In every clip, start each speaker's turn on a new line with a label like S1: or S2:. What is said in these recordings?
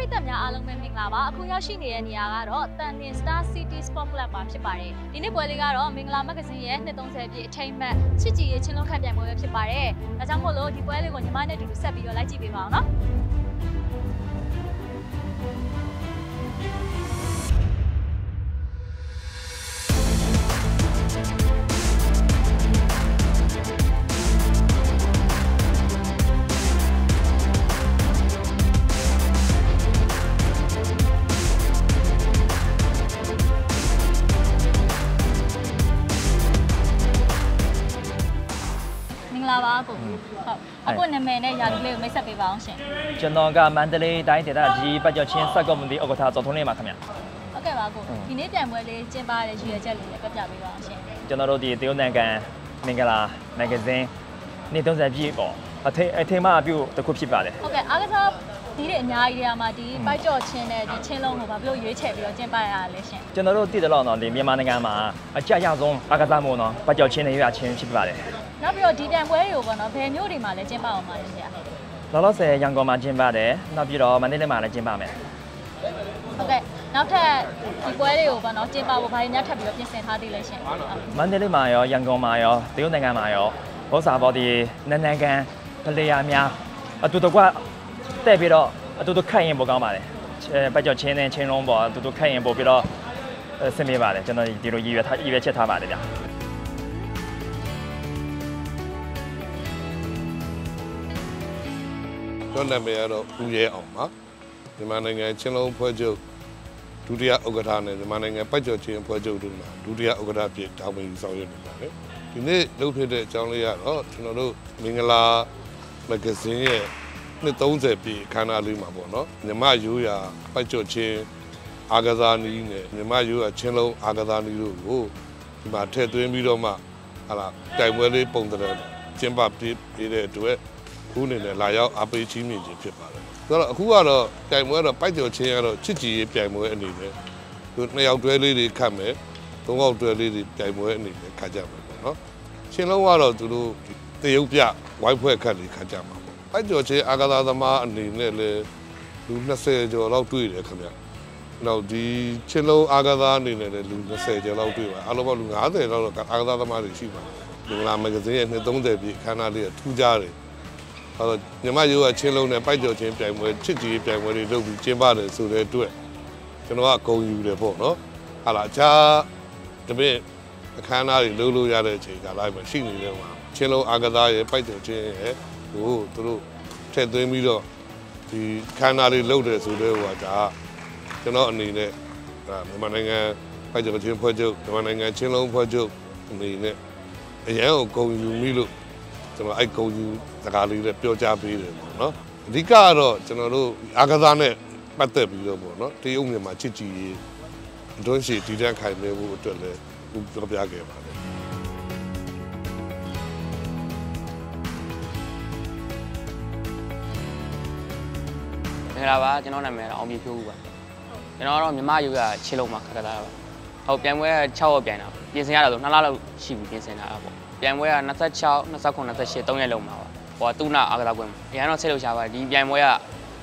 S1: ရိသတ်များအားလုံးပဲမင်္ဂလာပါအခုရောက်ရှိနေတဲ့နေရာကတော့တန်နင် Star City Sport Club မှာဖြစ်ပါတယ်ဒီနေ့ပွဲလေးကတော့မင်္ဂလာမဂ္ဂဇင်းရဲ့230ပြည့်အထိမ်းအမှတ်ချစ်ကြည်ရေးချင်းလုံးခန့်ပြိုင်ပွဲပဲဖြစ်ပါတယ်ဒါကြောင့်မို့လို့ဒီပွဲလေးကိုညီမနဲ့အတူတူဆက်ပြီးတော့လိုက်ကြည့်ပေးပါအောင်နော် ကိုဟုတ်အခုနာမည်နဲ့ယာတူလေးကိုမိတ်ဆက်ပေးပါအောင်ရှင်
S2: ကျွန်တော်ကမန္တလေးတိုင်းဒေသကြီးပတ်ကျော်ချင်းစက်ကော်မတီဥက္ကဋ္ဌစောထုံးလေးပါခင်ဗျ
S1: ဟုတ်ကဲ့ပါအကိုဒီနေ့ပြိုင်ပွဲလေးကျင်းပရတဲ့ရည်ရွယ်ချက်လေးလည်းပြပြပေးပါအောင်ရှင်
S2: ကျွန်တော်တို့ဒီတရုတ်နိုင်ငံမင်္ဂလာမဂ္ဂဇင်းနေ့30ပြည့်ပေါ့အထိအထိမ်းအမှအပြုတစ်ခုဖြစ်ပါတယ်
S1: ဟုတ်ကဲ့အားကစားဒီတွေအများကြီးတွေကမှဒီပိုက်ကြော်ချင်းနဲ့ဒီချင်းလုံးကိုဘာဖြစ်လို့ရွေးချယ်ပြီးတော့ကျင်းပရတာလဲရှင်
S2: ကျွန်တော်တို့တည်တယ်လို့တော့ဒီမြန်မာနိုင်ငံမှာအကြရဆုံးအားကစားမှုနော်ပတ်ကျော်ချင်းနဲ့ရချင်းဖြစ်ပါတယ်
S1: နောက်ပြီးတော့ဒီပြိုင်ပွဲတွေကိုပေါ့နော်ဘယ်မျိုးတွေမှာလဲကျင်းပအောင်ပါလဲဆရာ
S2: လောလောဆယ်ရန်ကုန်မှာကျင်းပတယ်နောက်ပြီးတော့မန္တလေးမှာလည်းကျင်းပမယ်
S1: ဟုတ်ကဲ့နောက်ထပ်ဒီပွဲတွေကိုပေါ့နော်ကျင်းပဖို့ဘာတွေများထပ်ပြီးတော့ပြင်ဆင်ထားသေးလဲရှင်
S2: မန္တလေးမှာရောရန်ကုန်မှာရောတရုတ်နိုင်ငံမှာရောဘောစာဘောဒီနန်းနန်းကန်ပလေယာများအတူတကွတဲ့ပြီးတော့အတူတူခတ်ရင်ပိုကောင်းပါတယ်အဲပတ်ကျော်ချင်းနဲ့ချင်းလုံးပေါ်အတူတူခတ်ရင်ပိုပြီးတော့ဆင်ပြေပါတယ်ကျွန်တော်ဒီလိုရည်ရွယ်ထားရည်ရွယ်ချက်ထားပါတယ်ဗျာ
S3: ကျွန်တော်နာမည်ကတော့ဦးရဲအောင်ပါမြန်မာနိုင်ငံချင်းလုံးဖွဲ့ချုပ်ဒုတိယဥက္ကဋ္ဌနဲ့မြန်မာနိုင်ငံပတ်ကျော်ချင်းဖွဲ့ချုပ်တို့မှာဒုတိယဥက္ကဋ္ဌဖြစ်တာဝန်ယူဆောင်ရွက်နေပါတယ်ဒီနေ့လုပ်ဖြစ်တဲ့အကြောင်းလေးကတော့ကျွန်တော်တို့မင်္ဂလာမဂ္ဂဇင်းရဲ့နှစ်30ပြည့်ခမ်းနားလေးမှာပေါ့နော်မြမရိုးရာပတ်ကျော်ချင်းအာကစားနည်းနဲ့မြမရိုးရာချင်းလုံးအာကစားနည်းတို့ကိုဒီမှာထည့်သွင်းပြီးတော့မှဟာလာတိုင်ပွဲလေးပုံသဏ္ဍာန်ကျင်းပပေးပေးတဲ့အတွက် ခုအနေနဲ့လာရောက်အားပေးချီးမြှင့်ခြင်းဖြစ်ပါတယ်။ဆိုတော့အခုကတော့ပြိုင်ပွဲကတော့ပိုက်ကျော်ချင်းကတော့ချစ်ကြည်ရေးပြိုင်ပွဲအနေနဲ့သူနှစ်ယောက်တွဲလေးတွေခတ်မယ်။သုံးယောက်တွဲလေးတွေပြိုင်ပွဲအနေနဲ့ခတ်ကြမယ်ပေါ့နော်။ချင်းလုံးကတော့သူတို့တရုတ်ပြဝိုင်းဖွဲ့ခတ်လေးခတ်ကြမှာပေါ့။ပိုက်ကျော်ချင်းအာဂသာသမားအနေနဲ့လည်းလူ20ကျော်လောက်တွေ့တယ်ခင်ဗျ။နောက်ဒီချင်းလုံးအာဂသာအနေနဲ့လည်းလူ20ကျော်လောက်တွေ့ပါအားလုံးပေါင်းလူ90လောက်တော့အာဂသာသမားတွေရှိပါတယ်။ဒီမှာမဂ္ဂဇင်းရဲ့230ပြည့်ခန်းနာလေးကထူးခြားတယ် အဲ့တော့ညမရိုးကချင်းလုံးနဲ့ပိုက်ကြော်ချင်းပြိုင်ပွဲချစ်ကြည်ပြိုင်ပွဲတွေလုပ်ပြီးကျင်းပတယ်ဆိုတဲ့အတွက်ကျွန်တော်ကဂုဏ်ယူတယ်ပေါ့နော်ဟာလာအခြားတပည့်အခမ်းအနားတွေလုပ်လို့ရတဲ့အချိန်ကလိုက်မှရှိနေတဲ့မှာချင်းလုံးအာကစားရဲ့ပိုက်ကြော်ချင်းရဲ့ဟိုသူတို့ထည့်သွင်းပြီးတော့ဒီခမ်းအနားလေးလုပ်တယ်ဆိုတဲ့ဟိုကဒါကျွန်တော်အနေနဲ့ဒါမြန်မာနိုင်ငံပိုက်ကြော်ချင်းဖွဲ့ချုပ်မြန်မာနိုင်ငံချင်းလုံးဖွဲ့ချုပ်အနေနဲ့အရန်ကိုဂုဏ်ယူမိလို့ ကျွန်တော်အဲ့ဂုံယူစကားလေးတွေပြောကြားပေးတယ်ပေါ့နော်အဓိကကတော့ကျွန်တော်တို့အာကစားနဲ့ပတ်သက်ပြီးတော့ပေါ့နော်တရုတ်မြန်မာချစ်ကြည်ရေးအတွင်းရှိတည်တံ့ခိုင်မြဲဖို့အတွက်လည်းဦးပြောပြခဲ့ပါတယ်
S4: မင်္ဂလာပါကျွန်တော်နာမည်ကအောင်ပြေဖြိုးဦးပါကျွန်တော်ကတော့မြမယူကခြေလုံးမှာခက်ခက်လာတာပါဟုတ်ပြိုင်ပွဲက6ရက်ပြိုင်တာပြင်ဆင်ရတာဆို2လလောက်ရှိပြီပြင်ဆင်တာပေါ့ ပြိုင်ပွဲက26 29 28 3ရက်လုံးမှာပါဟိုကတူနာအားကစားပွဲမှာအရင်တော့ဆက်လို့ရှားပါတယ်ဒီပြိုင်ပွဲက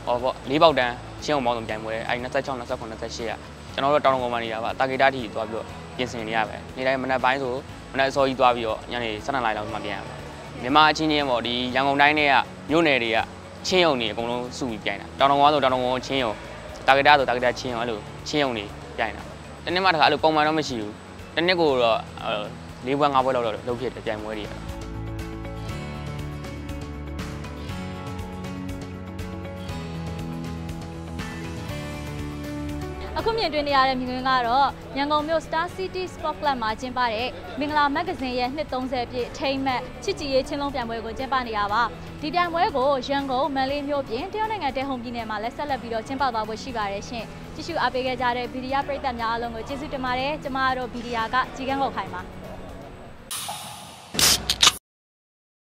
S4: ဟောပေါ့၄ပေါက်တန်းရှင်းအောင်ပေါင်းဆုံးပြိုင်ပွဲအဲဒီ26 29 28ကကျွန်တော်တို့တောင်ကုန်မှာနေတာပါတာဂီတာတီသွားပြီးတော့ပြင်ဆင်နေရပဲနေ့တိုင်းမနက်ပိုင်းဆိုမနက်အစောကြီးသွားပြီးတော့ညနေ7:00နာရီလောက်မှပြန်ရပါမြန်မာအချင်းချင်းပေါ့ဒီရန်ကုန်တိုင်းတွေကမြို့နယ်တွေကချင်းယုံနေအကုန်လုံးစုပြီးပြိုင်တာတောင်တော်ဝါဆိုတောင်တော်ဝါချင်းယုံတာဂတာဆိုတာဂတာချင်းယုံအဲ့လိုချင်းယုံနေပြိုင်တာတနေ့မှတခါအဲ့လိုပုံမှန်တော့မရှိဘူးတနေ့ကိုတော့ ၄ဘွဲ၅ဘွဲလောက်တော့လုပ်ဖြစ်တယ်ပြိုင်ပွဲတွေ
S1: အခုမြင်တွေ့နေရတဲ့မြင်ကွင်းကတော့ရန်ကုန်မြို့ Star City Sport Club မှာကျင်းပတဲ့မင်္ဂလာမဂ္ဂဇင်းရဲ့230ပြည့်အထိမ်းအမှတ်ချစ်ကြည်ရေးချင်းလုံးပြိုင်ပွဲကိုကျင်းပနေရပါဒီပြိုင်ပွဲကိုရန်ကုန်မန္တလေးမြို့ပြင်တရုတ်နိုင်ငံတဲဟုန်ပြည်နယ်မှာလက်ဆက်လက်ပြီးတော့ကျင်းပသွားဖို့ရှိပါတယ်ရှင်ကြည့်ရှုအားပေးခဲ့ကြတဲ့ဗီဒီယိုပရိသတ်များအားလုံးကိုကျေးဇူးတင်ပါတယ်ကျမတို့ဗီဒီယိုကကြီးကန်းကုန်ခိုင်ပါ